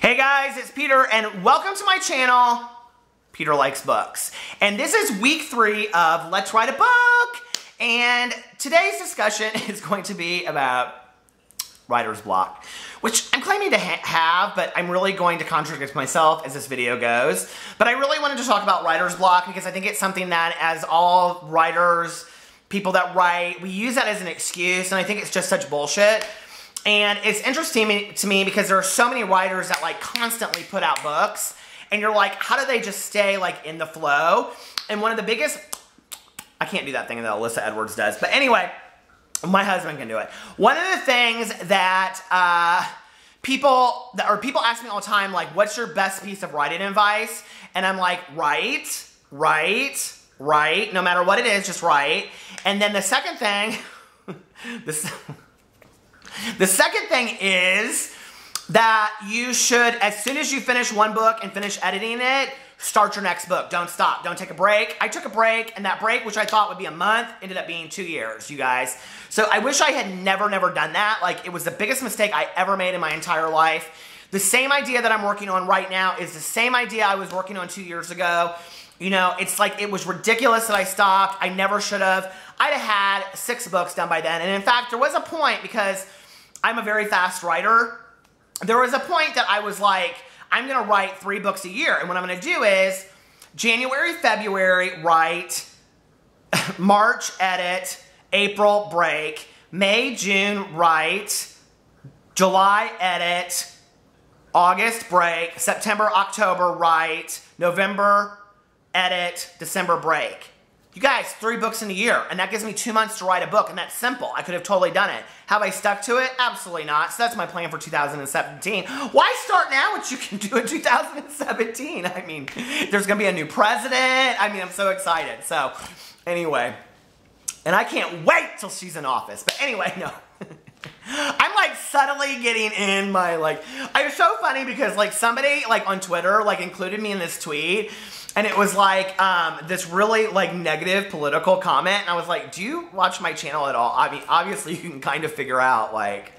Hey guys, it's Peter and welcome to my channel, Peter Likes Books. And this is week three of Let's Write a Book. And today's discussion is going to be about writer's block, which I'm claiming to ha have, but I'm really going to contradict myself as this video goes. But I really wanted to talk about writer's block because I think it's something that as all writers, people that write, we use that as an excuse, and I think it's just such bullshit. And it's interesting to me because there are so many writers that like constantly put out books and you're like, how do they just stay like in the flow? And one of the biggest, I can't do that thing that Alyssa Edwards does, but anyway, my husband can do it. One of the things that uh, people, that, or people ask me all the time, like, what's your best piece of writing advice? And I'm like, write, write, write, no matter what it is, just write. And then the second thing, this, the second thing is that you should, as soon as you finish one book and finish editing it, start your next book. Don't stop. Don't take a break. I took a break, and that break, which I thought would be a month, ended up being two years, you guys. So I wish I had never, never done that. Like, it was the biggest mistake I ever made in my entire life. The same idea that I'm working on right now is the same idea I was working on two years ago. You know, it's like it was ridiculous that I stopped. I never should have. I'd have had six books done by then. And in fact, there was a point because I'm a very fast writer. There was a point that I was like, I'm going to write three books a year. And what I'm going to do is January, February, write, March, edit, April, break, May, June, write, July, edit, August, break, September, October, write, November, edit, December, break. You guys, three books in a year, and that gives me two months to write a book, and that's simple. I could have totally done it. Have I stuck to it? Absolutely not. So that's my plan for 2017. Why start now what you can do in 2017? I mean, there's gonna be a new president. I mean, I'm so excited. So, anyway, and I can't wait till she's in office. But anyway, no. I'm like subtly getting in my like, it's so funny because like somebody like on Twitter like included me in this tweet and it was like um, this really like negative political comment and I was like, do you watch my channel at all? I mean, obviously you can kind of figure out like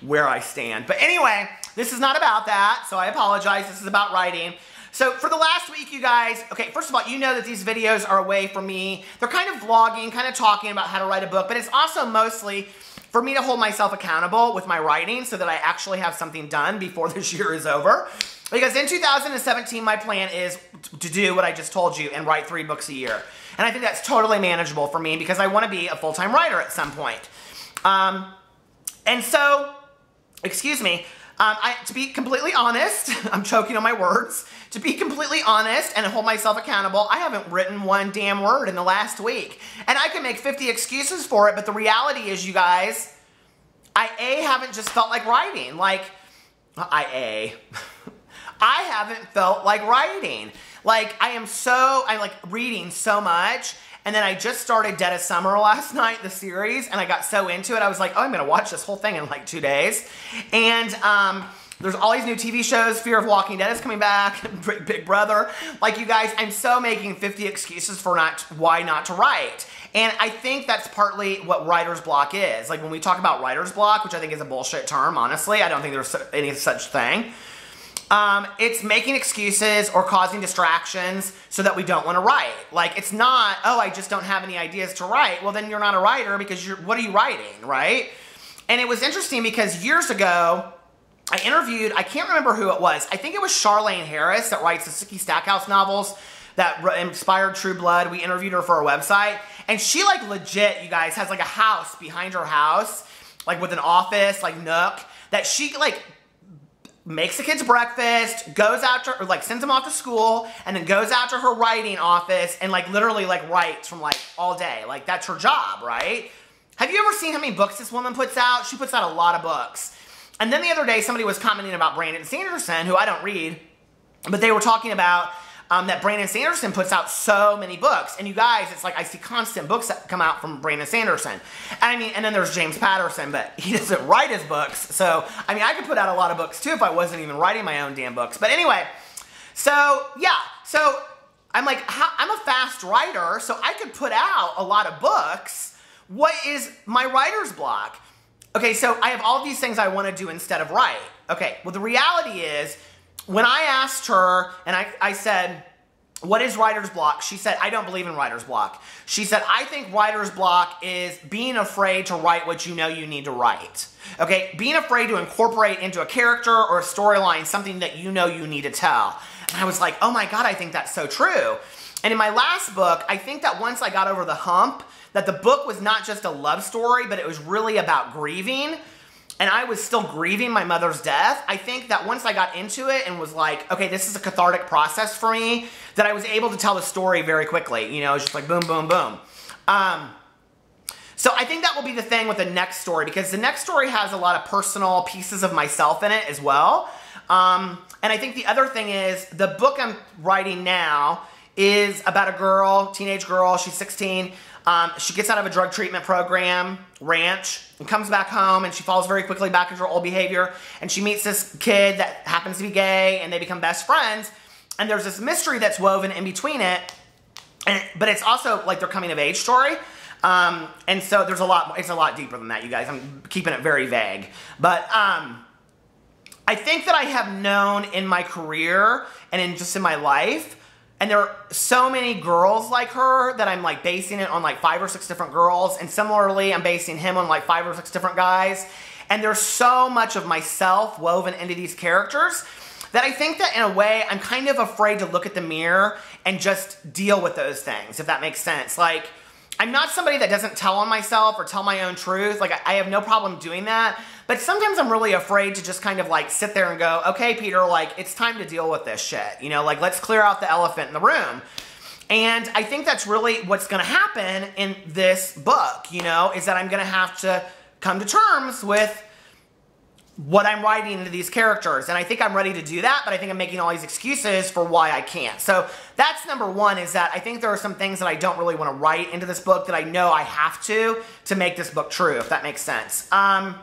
where I stand. But anyway, this is not about that, so I apologize. This is about writing. So for the last week, you guys, okay, first of all, you know that these videos are a way for me. They're kind of vlogging, kind of talking about how to write a book, but it's also mostly for me to hold myself accountable with my writing so that I actually have something done before this year is over. Because in 2017, my plan is to do what I just told you and write three books a year. And I think that's totally manageable for me because I want to be a full-time writer at some point. Um, and so, excuse me, um, I, to be completely honest, I'm choking on my words. To be completely honest and hold myself accountable, I haven't written one damn word in the last week. And I can make 50 excuses for it, but the reality is, you guys, I A, haven't just felt like writing. Like, I A. I haven't felt like writing. Like, I am so, I'm like reading so much. And then I just started Dead of Summer last night, the series, and I got so into it. I was like, oh, I'm to watch this whole thing in like two days. And, um, there's all these new TV shows. Fear of Walking Dead is coming back. Big Brother. Like you guys, I'm so making 50 excuses for not why not to write. And I think that's partly what writer's block is. Like when we talk about writer's block, which I think is a bullshit term, honestly, I don't think there's any such thing. Um, it's making excuses or causing distractions so that we don't want to write. Like, it's not, oh, I just don't have any ideas to write. Well, then you're not a writer because you're, what are you writing, right? And it was interesting because years ago, I interviewed, I can't remember who it was. I think it was Charlaine Harris that writes the Sookie Stackhouse novels that inspired True Blood. We interviewed her for our website. And she, like, legit, you guys, has, like, a house behind her house, like, with an office, like, nook, that she, like, makes the kids breakfast, goes out to, or like sends them off to school, and then goes out to her writing office and like literally like writes from like all day. Like that's her job, right? Have you ever seen how many books this woman puts out? She puts out a lot of books. And then the other day, somebody was commenting about Brandon Sanderson, who I don't read, but they were talking about um, that Brandon Sanderson puts out so many books. And you guys, it's like I see constant books that come out from Brandon Sanderson. And I mean, and then there's James Patterson, but he doesn't write his books. So, I mean, I could put out a lot of books too if I wasn't even writing my own damn books. But anyway, so yeah, so I'm like, I'm a fast writer, so I could put out a lot of books. What is my writer's block? Okay, so I have all these things I want to do instead of write. Okay, well, the reality is, when I asked her and I, I said, what is writer's block? She said, I don't believe in writer's block. She said, I think writer's block is being afraid to write what you know you need to write. Okay, being afraid to incorporate into a character or a storyline something that you know you need to tell. And I was like, oh my God, I think that's so true. And in my last book, I think that once I got over the hump, that the book was not just a love story, but it was really about grieving and I was still grieving my mother's death, I think that once I got into it and was like, okay, this is a cathartic process for me, that I was able to tell the story very quickly. You know, it's just like boom, boom, boom. Um, so I think that will be the thing with the next story because the next story has a lot of personal pieces of myself in it as well. Um, and I think the other thing is the book I'm writing now is about a girl, teenage girl, she's 16. Um, she gets out of a drug treatment program, ranch, and comes back home and she falls very quickly back into her old behavior. And she meets this kid that happens to be gay and they become best friends. And there's this mystery that's woven in between it. And, but it's also like their coming of age story. Um, and so there's a lot, it's a lot deeper than that, you guys. I'm keeping it very vague. But um, I think that I have known in my career and in just in my life and there are so many girls like her that I'm like basing it on like five or six different girls. And similarly, I'm basing him on like five or six different guys. And there's so much of myself woven into these characters that I think that in a way I'm kind of afraid to look at the mirror and just deal with those things, if that makes sense. Like, I'm not somebody that doesn't tell on myself or tell my own truth. Like, I have no problem doing that. But sometimes I'm really afraid to just kind of like sit there and go, okay, Peter, like, it's time to deal with this shit. You know, like, let's clear out the elephant in the room. And I think that's really what's going to happen in this book, you know, is that I'm going to have to come to terms with what I'm writing into these characters. And I think I'm ready to do that, but I think I'm making all these excuses for why I can't. So that's number one is that I think there are some things that I don't really want to write into this book that I know I have to to make this book true, if that makes sense. Um,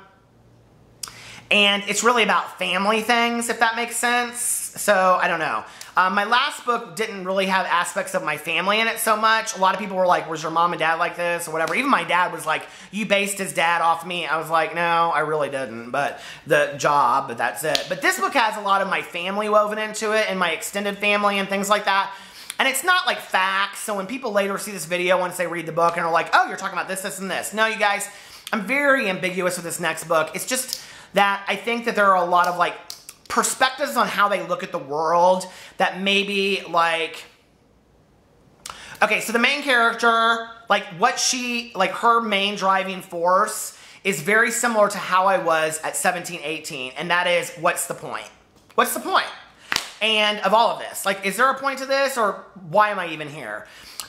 and it's really about family things, if that makes sense. So I don't know. Um, my last book didn't really have aspects of my family in it so much. A lot of people were like, was your mom and dad like this or whatever. Even my dad was like, you based his dad off me. I was like, no, I really didn't. But the job, but that's it. But this book has a lot of my family woven into it and my extended family and things like that. And it's not like facts. So when people later see this video, once they read the book and are like, oh, you're talking about this, this, and this. No, you guys, I'm very ambiguous with this next book. It's just that I think that there are a lot of like perspectives on how they look at the world that maybe like okay so the main character like what she like her main driving force is very similar to how I was at 17 18 and that is what's the point what's the point and of all of this like is there a point to this or why am I even here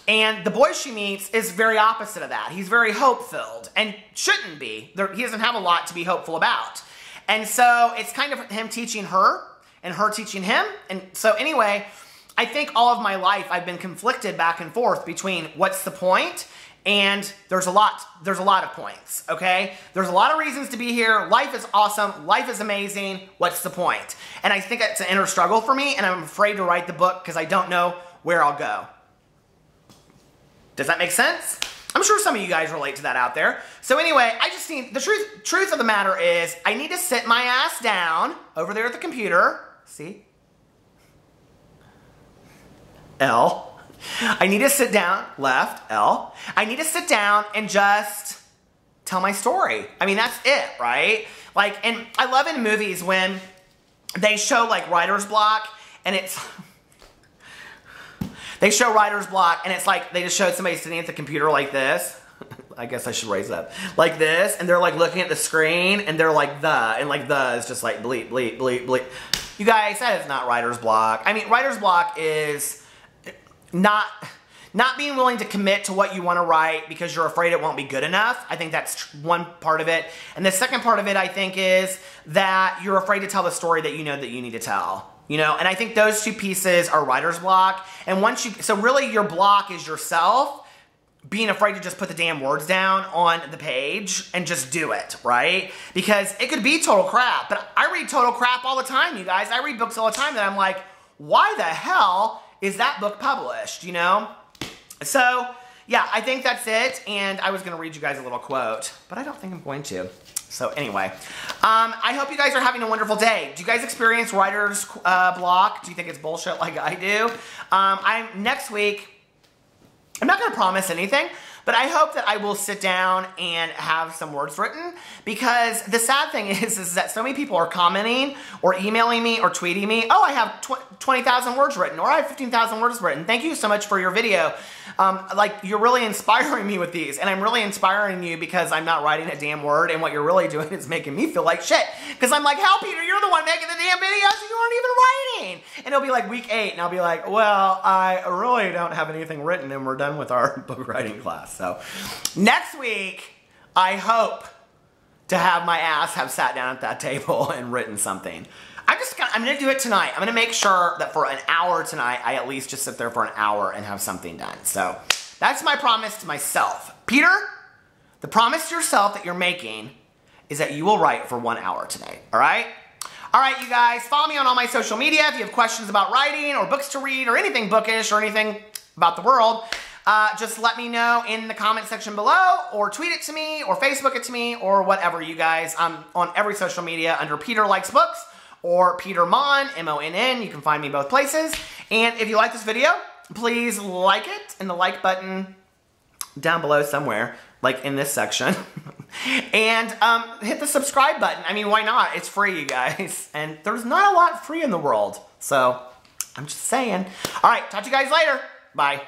and the boy she meets is very opposite of that. He's very hope filled and shouldn't be. There, he doesn't have a lot to be hopeful about. And so it's kind of him teaching her and her teaching him. And so anyway, I think all of my life I've been conflicted back and forth between what's the point and there's a lot there's a lot of points okay? There's a lot of reasons to be here. Life is awesome. Life is amazing. What's the point? And i think it's an inner struggle for me and i'm afraid to write the book because i don't know where i'll go. Does that make sense I'm sure some of you guys relate to that out there. So anyway, I just need, the truth, truth of the matter is, I need to sit my ass down over there at the computer. See? L. I need to sit down, left, L. I need to sit down and just tell my story. I mean, that's it, right? Like, and I love in movies when they show like writer's block and it's, they show writer's block, and it's like they just showed somebody sitting at the computer like this. I guess I should raise up. Like this, and they're like looking at the screen, and they're like the, and like the is just like bleep, bleep, bleep, bleep. You guys, that is not writer's block. I mean, writer's block is not not being willing to commit to what you want to write because you're afraid it won't be good enough. I think that's one part of it. And the second part of it, I think, is that you're afraid to tell the story that you know that you need to tell. You know, and I think those two pieces are writer's block. And once you, so really your block is yourself being afraid to just put the damn words down on the page and just do it, right? Because it could be total crap. But I read total crap all the time, you guys. I read books all the time that I'm like, why the hell is that book published, you know? So, yeah, I think that's it. And I was going to read you guys a little quote, but I don't think I'm going to. So anyway, um, I hope you guys are having a wonderful day. Do you guys experience writer's uh, block? Do you think it's bullshit like I do? Um, I'm next week. I'm not going to promise anything, but I hope that I will sit down and have some words written because the sad thing is, is that so many people are commenting or emailing me or tweeting me, oh, I have 20,000 words written or I have 15,000 words written. Thank you so much for your video. Um, like, you're really inspiring me with these and I'm really inspiring you because I'm not writing a damn word and what you're really doing is making me feel like shit. Because I'm like, hell, Peter, you're the one making the damn videos and you aren't even writing. And it'll be like week eight and I'll be like, well, I really don't have anything written and we're done with our book writing class. So next week, I hope to have my ass have sat down at that table and written something. I'm just gonna, I'm gonna do it tonight. I'm gonna make sure that for an hour tonight, I at least just sit there for an hour and have something done. So that's my promise to myself. Peter, the promise to yourself that you're making is that you will write for one hour today, all right? All right, you guys, follow me on all my social media if you have questions about writing or books to read or anything bookish or anything about the world. Uh, just let me know in the comment section below or tweet it to me or Facebook it to me or whatever you guys. I'm on every social media under Peter Likes Books or Peter Monn, M-O-N-N. You can find me both places. And if you like this video, please like it in the like button down below somewhere, like in this section. and um, hit the subscribe button. I mean, why not? It's free, you guys. And there's not a lot free in the world. So I'm just saying. All right, talk to you guys later. Bye.